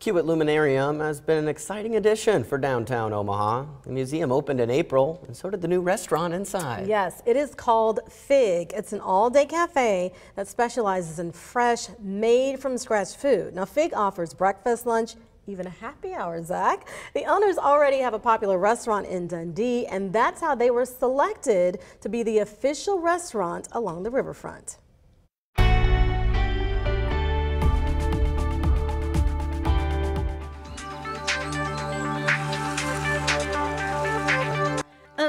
Kiewit Luminarium has been an exciting addition for downtown Omaha. The museum opened in April, and so did the new restaurant inside. Yes, it is called Fig. It's an all-day cafe that specializes in fresh, made-from-scratch food. Now, Fig offers breakfast, lunch, even a happy hour, Zach. The owners already have a popular restaurant in Dundee, and that's how they were selected to be the official restaurant along the riverfront.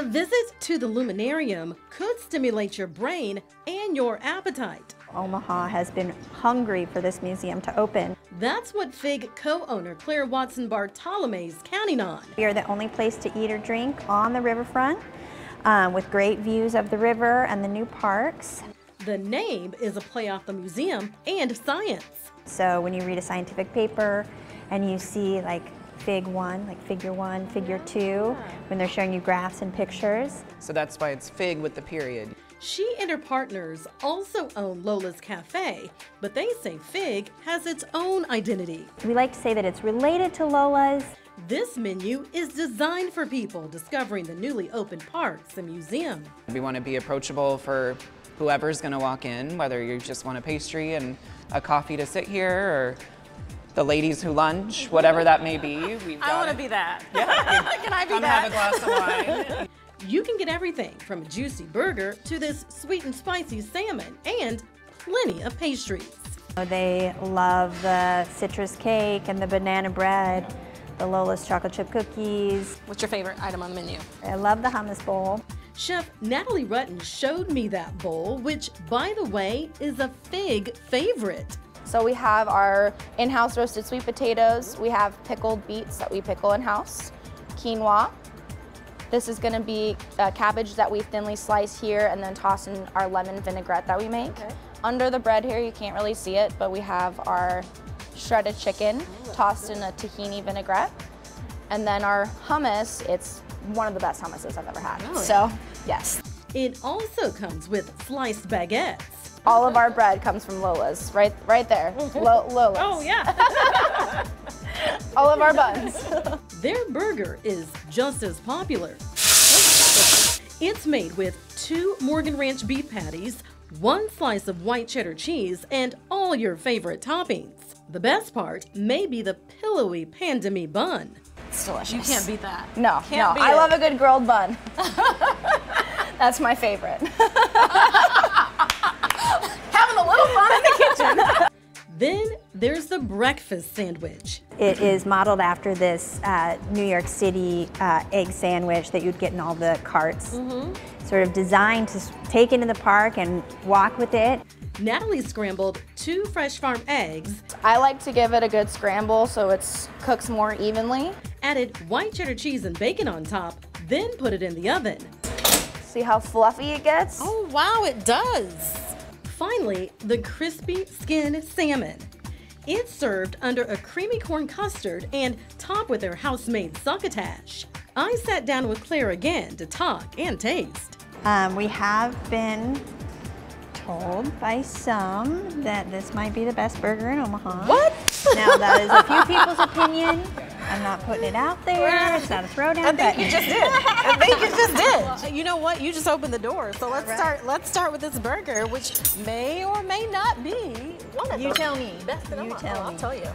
A visit to the Luminarium could stimulate your brain and your appetite. Omaha has been hungry for this museum to open. That's what FIG co-owner Claire Watson Bartolome is counting on. We are the only place to eat or drink on the riverfront um, with great views of the river and the new parks. The name is a play off the museum and science. So when you read a scientific paper and you see like Fig 1, like figure 1, figure 2, when they're showing you graphs and pictures. So that's why it's Fig with the period. She and her partners also own Lola's Cafe, but they say Fig has its own identity. We like to say that it's related to Lola's. This menu is designed for people discovering the newly opened parks and museum. We want to be approachable for whoever's going to walk in, whether you just want a pastry and a coffee to sit here or the ladies who lunch, whatever that may be. We've got I want to be that. Yeah. can I be Come that? have a glass of wine. You can get everything from a juicy burger to this sweet and spicy salmon and plenty of pastries. Oh, they love the citrus cake and the banana bread, the Lola's chocolate chip cookies. What's your favorite item on the menu? I love the hummus bowl. Chef Natalie Rutten showed me that bowl, which, by the way, is a Fig favorite. So we have our in-house roasted sweet potatoes. We have pickled beets that we pickle in-house, quinoa. This is gonna be a cabbage that we thinly slice here and then toss in our lemon vinaigrette that we make. Okay. Under the bread here, you can't really see it, but we have our shredded chicken Ooh, tossed good. in a tahini vinaigrette. And then our hummus, it's one of the best hummuses I've ever had. Really? So, yes. It also comes with sliced baguettes. All of our bread comes from Lola's, right, right there. Mhm. Lo Lola's. Oh yeah. All of our buns. Their burger is just as popular. It's made with two Morgan Ranch beef patties, one slice of white cheddar cheese, and all your favorite toppings. The best part may be the pillowy pain de mie bun. It's delicious. You can't beat that. No, can't no. I it. love a good grilled bun. That's my favorite. Having a little fun in the kitchen. Then there's the breakfast sandwich. It is modeled after this uh, New York City uh, egg sandwich that you'd get in all the carts. Mm -hmm. Sort of designed to take into the park and walk with it. Natalie scrambled two fresh farm eggs. I like to give it a good scramble so it cooks more evenly. Added white cheddar cheese and bacon on top, then put it in the oven. See how fluffy it gets? Oh wow, it does. Finally, the crispy skin salmon. It's served under a creamy corn custard and topped with their house-made succotash. I sat down with Claire again to talk and taste. Um, we have been told by some that this might be the best burger in Omaha. What? Now that is a few people's opinion. I'm not putting it out there. It's not a throwdown. I think you just did. I think you just did. Well, you know what? You just opened the door. So let's right. start. Let's start with this burger, which may or may not be one of you tell me. best in You tell me. I'll tell you.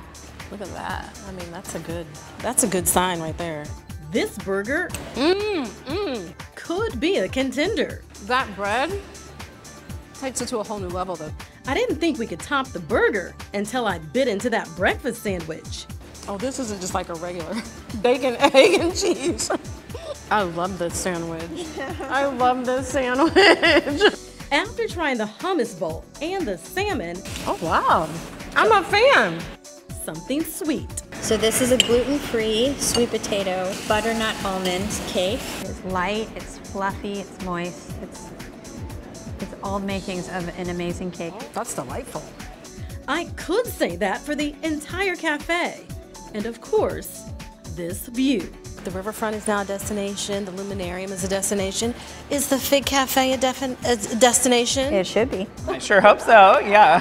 Look at that. I mean, that's a good. That's a good sign right there. This burger, mmm, mmm, could be a contender. That bread takes it to a whole new level, though. I didn't think we could top the burger until I bit into that breakfast sandwich. Oh, this isn't just like a regular bacon, egg, and cheese. I love this sandwich. I love this sandwich. After trying the hummus bowl and the salmon, oh wow, I'm a fan. Something sweet. So this is a gluten-free sweet potato butternut almond cake. It's light, it's fluffy, it's moist, it's it's all makings of an amazing cake. That's delightful. I could say that for the entire cafe and of course, this view. The riverfront is now a destination. The Luminarium is a destination. Is the Fig Cafe a, a destination? It should be. I sure hope so, yeah.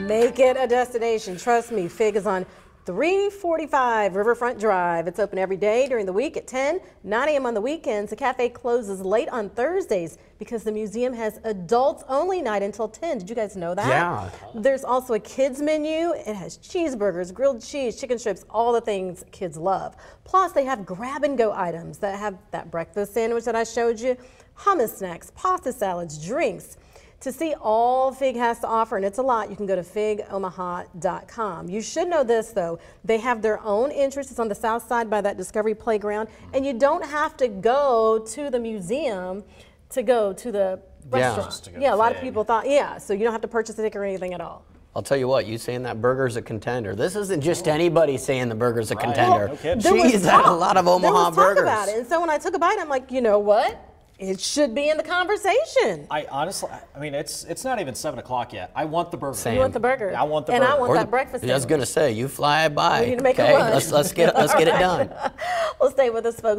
Make it a destination. Trust me, Fig is on 345 Riverfront Drive. It's open every day during the week at 10, 9 a.m. on the weekends. The cafe closes late on Thursdays because the museum has adults only night until 10. Did you guys know that? Yeah. There's also a kids menu. It has cheeseburgers, grilled cheese, chicken strips, all the things kids love. Plus, they have grab and go items that have that breakfast sandwich that I showed you, hummus snacks, pasta salads, drinks. To see all Fig has to offer, and it's a lot, you can go to figomaha.com. You should know this though, they have their own entrance. It's on the south side by that Discovery Playground, and you don't have to go to the museum to go to the Yeah. restaurant. Just to go yeah, a lot of people thought, yeah, so you don't have to purchase a ticket or anything at all. I'll tell you what, you saying that burger's a contender. This isn't just anybody saying the burger's a Right. contender. No kidding. There was She's had a lot of Omaha there was talk burgers. about it, and so when I took a bite, I'm like, you know what? It should be in the conversation. I honestly, I mean, it's it's not even seven o'clock yet. I want the burger. Same. You want the burger? I want the and I want Or that the- breakfast. I was gonna say, you fly by. We need to make a okay? run. Let's let's get let's get it done. Well, stay with us, folks.